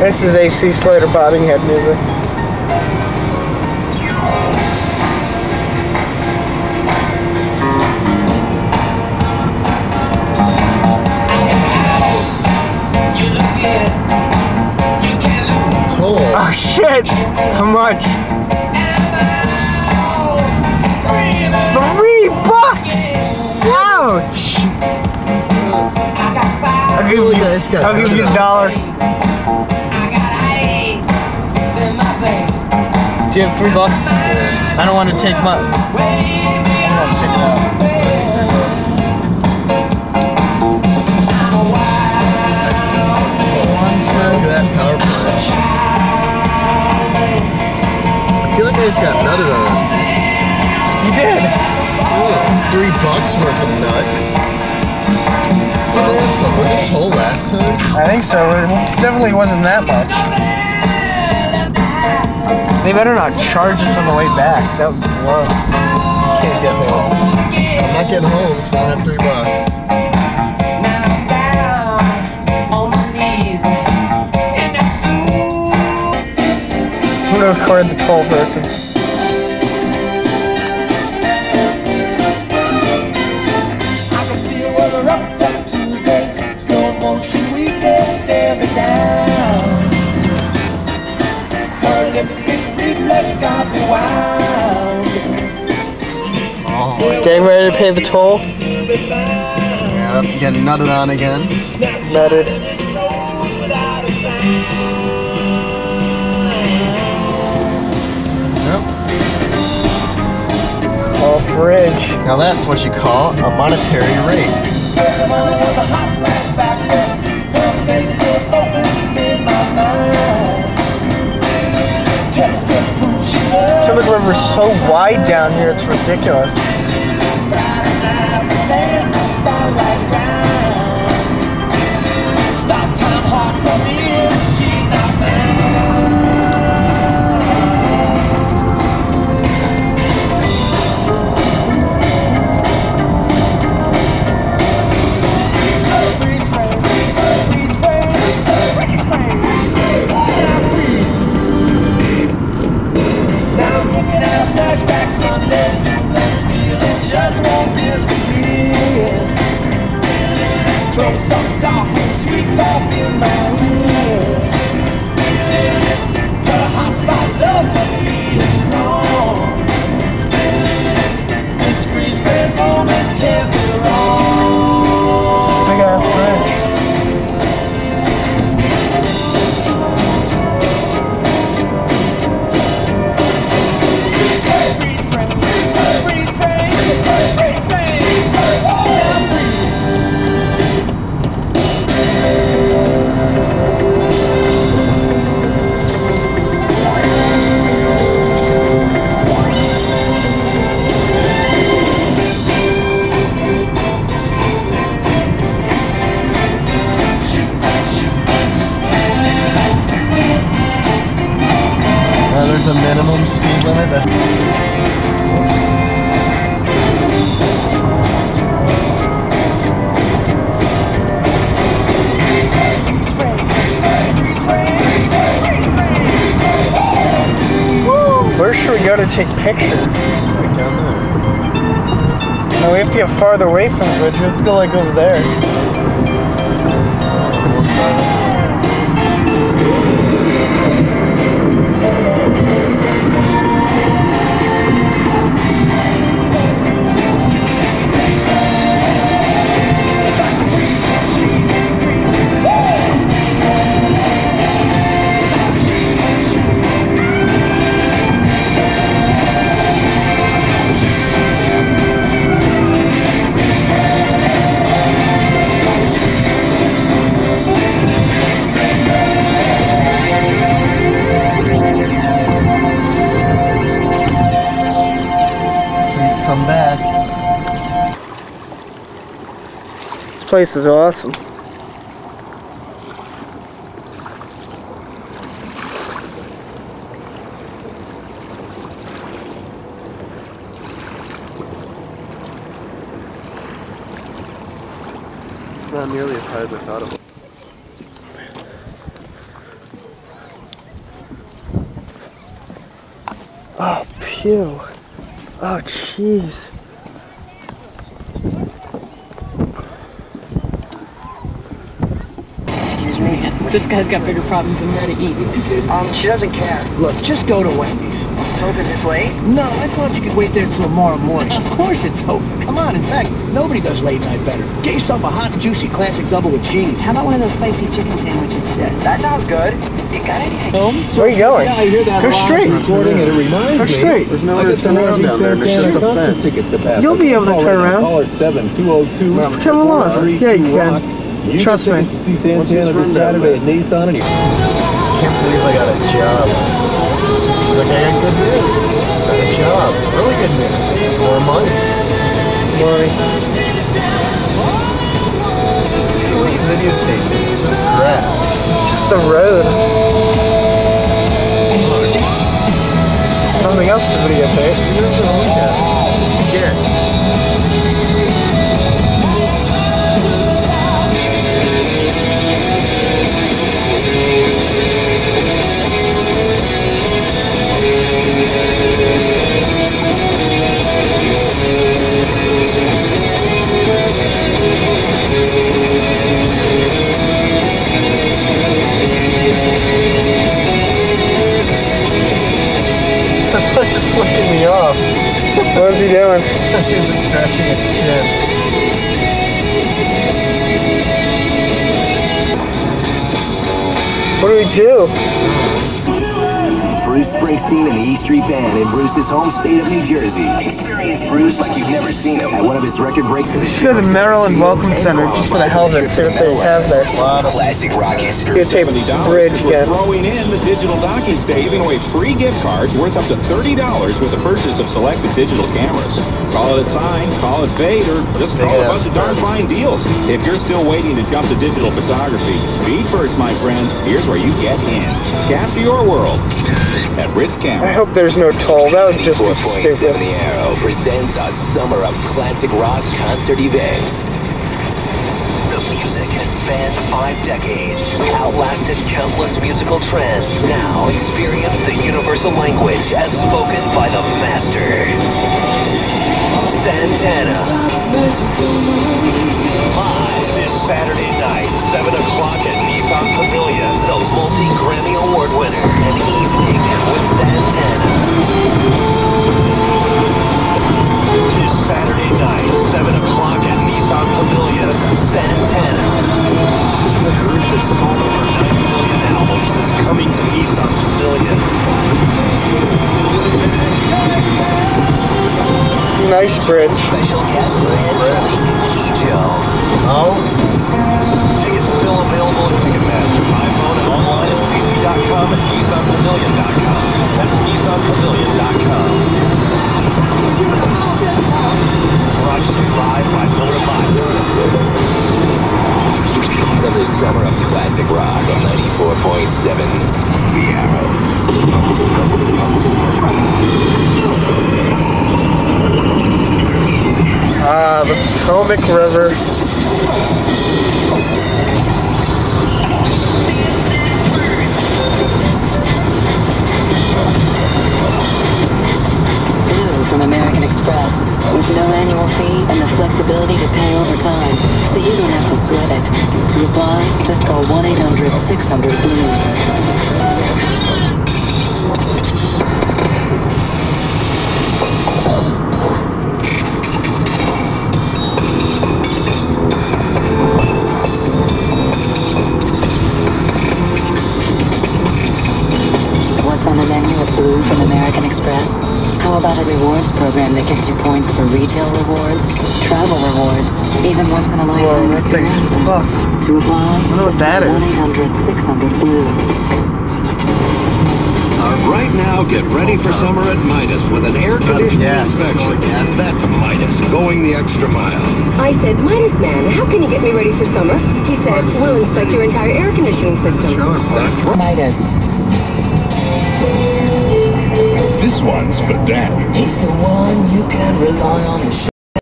This is AC Slater bobbing head music. Oh shit! How much? Three bucks! Ouch! I'll give you, at this guy. I'll give you a dollar. Do you have three bucks? I don't want to take my. I don't want to take it out. Look at that power punch. I feel like I just got nutted on. You did. Ooh, three bucks worth of nut. What is? Was it toll last time? I think so. It definitely wasn't that much. They better not charge us on the way back. That would blow. Can't get home. I'm not getting home because I don't have three bucks. I'm gonna record the toll person. Getting ready to pay the toll. Yeah, I'm getting nutted on again. Nutted. Nose without a sound. Yep. Oh, bridge. Now that's what you call a monetary rate. Every morning was a hot flashback. Her face still focused in my mind. Test to prove she loves Tillamook River's so wide down here, it's ridiculous. Stop time hard for me take pictures? Right down there. No, we have to get farther away from the bridge. We have to go like over there. come back. This place is awesome. not nearly as high as I thought it was. Oh, pew. Oh, jeez. Excuse me. This guy's got bigger problems than where to eat. Um, she doesn't care. Look, just go to Wendy's. Told her it's late? No, I thought you could wait there till tomorrow morning. Of course it's open. Come on, in fact, nobody does late night better. Get yourself a hot and juicy classic double with cheese. How about one of those spicy chicken sandwiches? That sounds good. You got anything? Oh, Where are you going? Go straight. recording and it reminds Go me. straight. There's nowhere to turn around down there. There's just a fence. tickets to pass. You'll be able to turn around. Call us 7202 Come along. Yeah, you can. You Trust me. tickets to see What's this Santana this Saturday at Nissan and you Can't believe I got a job. Like, good news. Got a job. Really good news. More money. What are you videotaping? It's just grass. Just the road. Nothing else to videotape. Never gonna look at it. Again. He was just scratching his chin. What do we do? Bruce Springsteen and the E Street Band in Bruce's home state of New Jersey. Experience Bruce like you've never seen him at one of his record breaks. Let's go to the Maryland Welcome Center just for the hell of it, see what they have there. Classic rock history. The bridge again. throwing in the digital docking station, giving away free gift cards worth up to $30 with the purchase of selected digital cameras. Call it a sign, call it fade, or just call it a bunch of darn fine deals. If you're still waiting to jump to digital photography, be first, my friends. Here's where you get in. Capture your world at Ritz I hope there's no toll. That would just be stupid. The Arrow presents a Summer of Classic Rock concert event. The music has spanned five decades, outlasted countless musical trends. Now experience the universal language as spoken by the master. Santana. Live this Saturday night, Nice bridge. Special guest Oh, Tickets still available at Ticketmaster, by phone and online at cc.com and nissanpavilion.com. That's nissanpavilion.com. The Potomac River. From American Express with no annual fee and the flexibility to pay over time, so you don't have to sweat it. To apply, just call 1-800-600-BLUE. What's on the menu at Blue from American Express? How about a rewards program that gives you points for retail rewards, travel rewards, even once in a Whoa, lifetime that thing's experiences? fucked. To apply, know what just that call is. 1-800-600-BLUE. Right now, get ready for summer at Midas with an air That's conditioning gas. That's inspection. all gas. That's Midas, going the extra mile. I said, Midas man, how can you get me ready for summer? He said, we'll inspect your entire air conditioning system. That's right. Midas. This one's for Dan. He's the one you can rely on